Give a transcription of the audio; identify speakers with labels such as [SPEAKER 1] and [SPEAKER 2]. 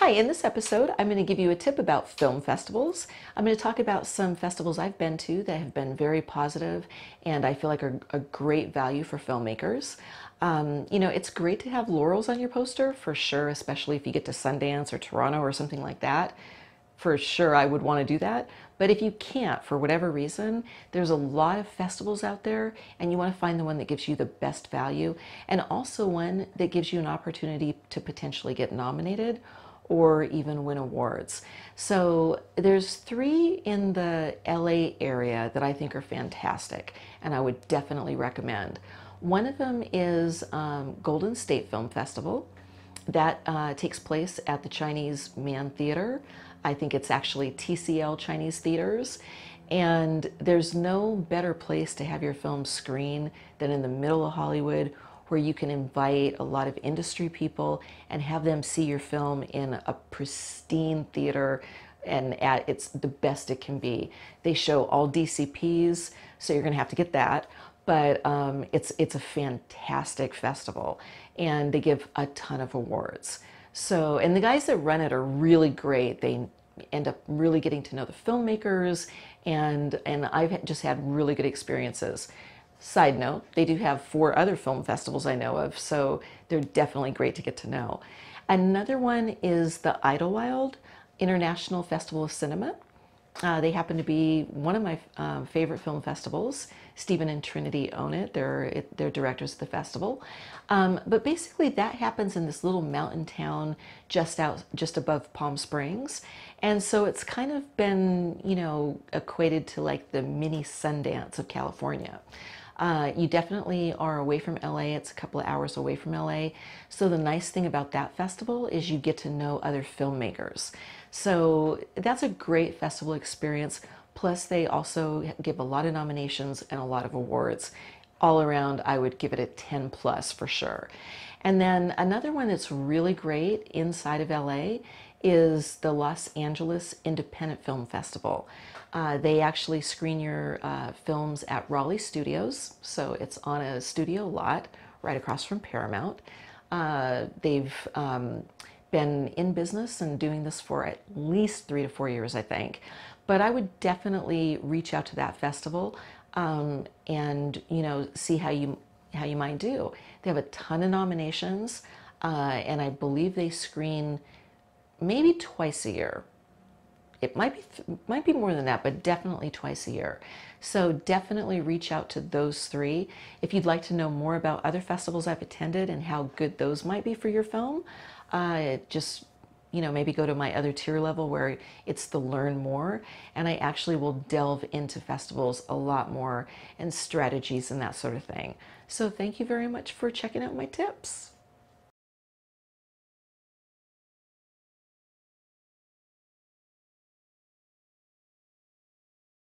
[SPEAKER 1] Hi, in this episode, I'm going to give you a tip about film festivals. I'm going to talk about some festivals I've been to that have been very positive and I feel like are a great value for filmmakers. Um, you know, it's great to have laurels on your poster for sure, especially if you get to Sundance or Toronto or something like that. For sure, I would want to do that. But if you can't, for whatever reason, there's a lot of festivals out there, and you want to find the one that gives you the best value and also one that gives you an opportunity to potentially get nominated or even win awards. So there's three in the LA area that I think are fantastic and I would definitely recommend. One of them is um, Golden State Film Festival. That uh, takes place at the Chinese Mann Theater. I think it's actually TCL Chinese Theaters. And there's no better place to have your film screen than in the middle of Hollywood where you can invite a lot of industry people and have them see your film in a pristine theater and at it's the best it can be. They show all DCPs, so you're going to have to get that. But um, it's it's a fantastic festival, and they give a ton of awards. So, and the guys that run it are really great. They end up really getting to know the filmmakers, and and I've just had really good experiences. Side note, they do have four other film festivals I know of, so they're definitely great to get to know. Another one is the Idyllwild International Festival of Cinema. Uh, they happen to be one of my um, favorite film festivals. Stephen and Trinity own it. They're they're directors of the festival. Um, but basically, that happens in this little mountain town just out just above Palm Springs, and so it's kind of been you know equated to like the mini Sundance of California. Uh, you definitely are away from LA. It's a couple of hours away from LA. So the nice thing about that festival is you get to know other filmmakers. So that's a great festival experience. Plus, they also give a lot of nominations and a lot of awards. All around, I would give it a 10 plus for sure. And then another one that's really great inside of LA is the Los Angeles Independent Film Festival. Uh, they actually screen your uh, films at Raleigh Studios, so it's on a studio lot right across from Paramount. Uh, they've um, been in business and doing this for at least three to four years, I think. But I would definitely reach out to that festival um, and you know see how you how you might do. They have a ton of nominations, uh, and I believe they screen maybe twice a year. It might be might be more than that, but definitely twice a year. So definitely reach out to those three. If you'd like to know more about other festivals I've attended and how good those might be for your film, uh, just you know maybe go to my other tier level where it's the learn more and i actually will delve into festivals a lot more and strategies and that sort of thing so thank you very much for checking out my tips